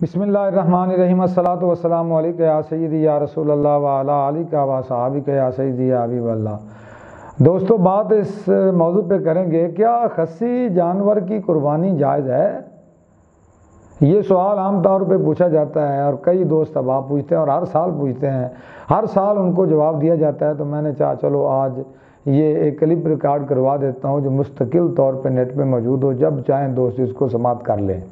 बिसमीम वसलाम या सैदी या रसूल वाला का वा साहबी या सैदी या अबी अल्लाह। दोस्तों, बात इस मौजू पे करेंगे, क्या खसी जानवर की कुर्बानी जायज़ है? ये सवाल आम तौर पे पूछा जाता है और कई दोस्त अब आप पूछते हैं और हर साल पूछते हैं। हर साल उनको जवाब दिया जाता है तो मैंने चाह, चलो आज ये एक क्लिप रिकॉर्ड करवा देता हूँ जो मुस्तकिल तौर पे नेट पे मौजूद हो, जब चाहें दोस्त इसको समाप्त कर लें।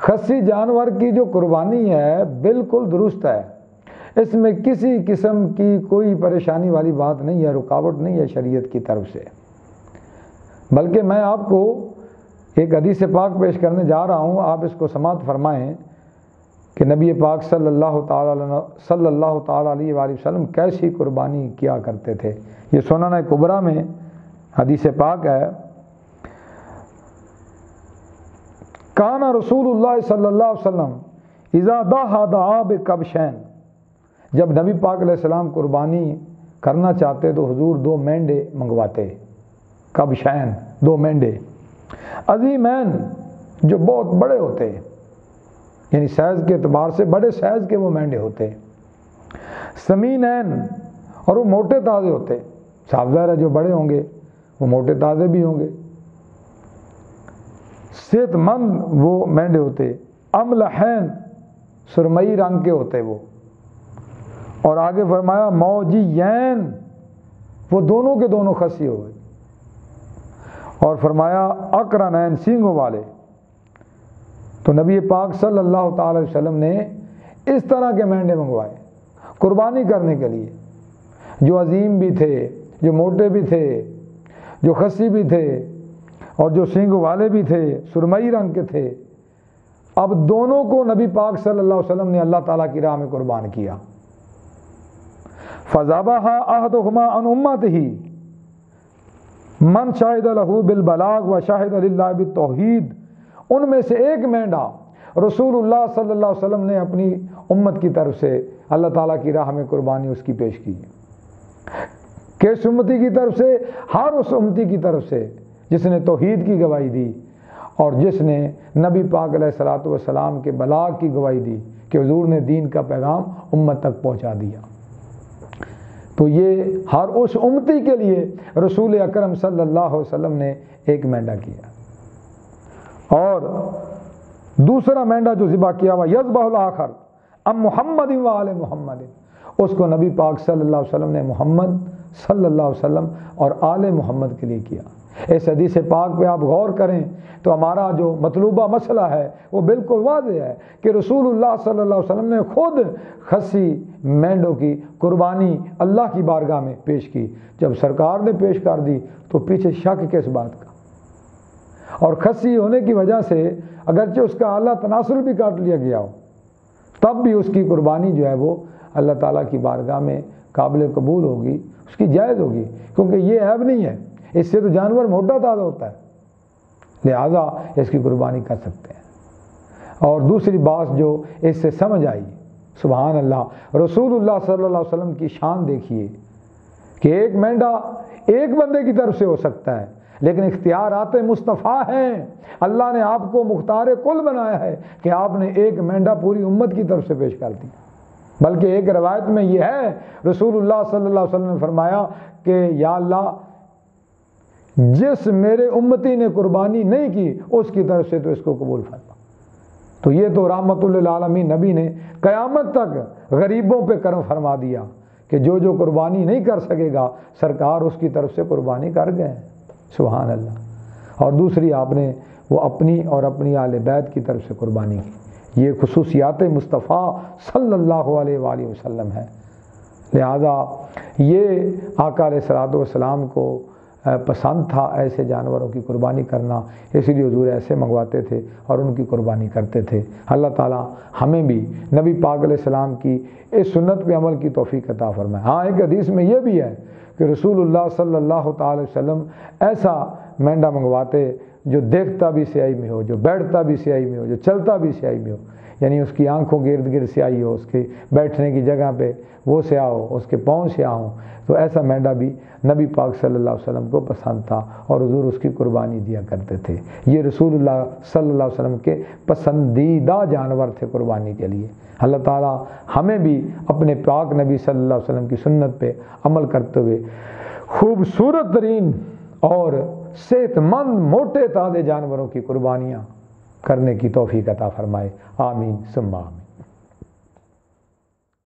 खसी जानवर की जो कुर्बानी है, बिल्कुल दुरुस्त है। इसमें किसी किस्म की कोई परेशानी वाली बात नहीं है, रुकावट नहीं है शरीयत की तरफ़ से। बल्कि मैं आपको एक हदीस पाक पेश करने जा रहा हूँ, आप इसको समाप्त फरमाएँ कि नबी पाक सल्लल्लाहु ताला सल्लल्लाहु ताला अलैहि वसल्लम कैसी कुर्बानी किया करते थे। ये सोनाना कुबरा में हदीस पाक है काना रसूल सल्लल्लाहु अलैहि वसल्लम, इज़ा दाब कबशैन जब नबी पाक सलाम कुर्बानी करना चाहते तो हुजूर दो मेंढे मंगवाते। कबशैन दो मेंढे अजीमैन जो बहुत बड़े होते, यानी सैज़ के अतबार से बड़े सैज़ के वो मेंढे होते। समीनैन और वो मोटे ताज़े होते। साफजार है जो बड़े होंगे, वो मोटे ताज़े भी होंगे। सेहतमंद वो मेंढे होते, अमल अमलहैन सुरमई रंग के होते वो। और आगे फरमाया, मौजी यैन, वो दोनों के दोनों खसी हो गए। और फरमाया अकरनैन सिंगों वाले। तो नबी पाक सल्लल्लाहु अलैहि वसल्लम ने इस तरह के मेंढे मंगवाए, कुर्बानी करने के लिए। जो अजीम भी थे, जो मोटे भी थे, जो खसी भी थे और जो सिंग वाले भी थे, सुरमई रंग के थे, अब दोनों को नबी पाक सल्लल्लाहु अलैहि वसल्लम ने अल्लाह ताला की राह में कुर्बान किया। फजाबा अहदुमा अनुम्मत ही मन शाहिद लहू बिल बलाग व शाहिद तोहीद, उनमें से एक मेंढा रसूलुल्लाह सल्लल्लाहु अलैहि वसल्लम ने अपनी उम्मत की तरफ़ से अल्लाह ताला की राह में कुर्बानी उसकी पेश की। किस उम्मती की तरफ़ से? हर उस उम्मती की तरफ़ से। जिसने तोहीद की गवाही दी और जिसने नबी पाक सलाम के बलाग की गवाही दी कि हजूर ने दीन का पैगाम उम्मत तक पहुँचा दिया। तो ये हर उस उम्मती के लिए रसूल अकरम सल्लल्लाहु ने एक मैंडा किया। और दूसरा मैंडा जो ज़िबा किया हुआ यजबाल आखर अब मोहम्मद वाल मोहम्मद उसको नबी पाक सल्लल्लाहु अलैहि वसल्लम ने मोहम्मद सल्लल्लाहु अलैहि वसल्लम और आले मोहम्मद के लिए किया। इस हदीस पाक पे आप गौर करें तो हमारा जो मतलूबा मसला है, वो बिल्कुल वाज है कि रसूलुल्लाह सल्लल्लाहु अलैहि वसल्लम ने खुद खसी मेंढों की कुर्बानी अल्लाह की बारगाह में पेश की। जब सरकार ने पेश कर दी तो पीछे शक किस बात का? और खसी होने की वजह से अगरचे उसका अल्लाह तनासुर भी काट लिया गया हो, तब भी उसकी कुर्बानी जो है वो अल्लाह ताला की बारगाह में काबिल कबूल होगी, उसकी जायज़ होगी, क्योंकि ये ऐब नहीं है। इससे तो जानवर मोटा ताज़ा होता है। लिहाजा इसकी कुर्बानी कर सकते हैं। और दूसरी बात जो इससे समझ आई सुबहान अल्लाह रसूलुल्लाह सल्लल्लाहु अलैहि वसल्लम की शान देखिए कि एक मेंढा एक बंदे की तरफ़ से हो सकता है, लेकिन इख्तियार आते मुस्तफ़ा हैं। अल्लाह ने आपको मुख्तार कुल बनाया है कि आपने एक मेंढा पूरी उम्मत की तरफ़ से पेश कर दिया। बल्कि एक रवायत में यह है, रसूलुल्लाह सल्लल्लाहु अलैहि वसल्लम ने फरमाया कि या अल्लाह जिस मेरे उम्मती ने कुर्बानी नहीं की, उसकी तरफ़ से तो इसको कबूल फरमा। तो ये तो रामतुल्लामी नबी ने क़यामत तक गरीबों पे कर्म फरमा दिया कि जो जो कुर्बानी नहीं कर सकेगा, सरकार उसकी तरफ़ से कुर्बानी कर गए। सुबहान अल्लाह और दूसरी, आपने वो अपनी और अपनी आल बैत की तरफ़ से कुर्बानी की। ये खसूसियात मुस्तफ़ा सल्लल्लाहु अलैहि वसल्लम है। लिहाजा ये आका सलाम को पसंद था ऐसे जानवरों की कुर्बानी करना। इसीलिए हजूर ऐसे मंगवाते थे और उनकी कुर्बानी करते थे। अल्लाह ताला हमें भी, नबी पागल सलाम की इस सुन्नत पे अमल की तोफ़ी अता फरमाए। हाँ एक हदीस में यह भी है कि रसूलुल्लाह सल्लल्लाहु अलैहि वसल्लम ऐसा मेंढा मंगवाते जो देखता भी स्याही में हो, जो बैठता भी स्याही में हो, जो चलता भी स्याही में हो। यानी उसकी आँखों के इर्द गिर्द स्याही हो, उसके बैठने की जगह पे वो स्याह हो, उसके पाँव स्याह हो तो ऐसा मेंढा भी नबी पाक सल्लल्लाहु अलैहि वसल्लम को पसंद था और हजूर उसकी कुर्बानी दिया करते थे। ये रसूलुल्लाह सल्लल्लाहु अलैहि वसल्लम के पसंदीदा जानवर थे कुर्बानी के लिए। अल्लाह ताला हमें भी अपने पाक नबी सल्लल्लाहु अलैहि वसल्लम की सुन्नत पे अमल करते हुए खूबसूरत तरीन और सेहतमंद मोटे ताज़े जानवरों की कुर्बानियाँ करने की तोफ़ी कता फ़रमाए। आमीन, सुम्मा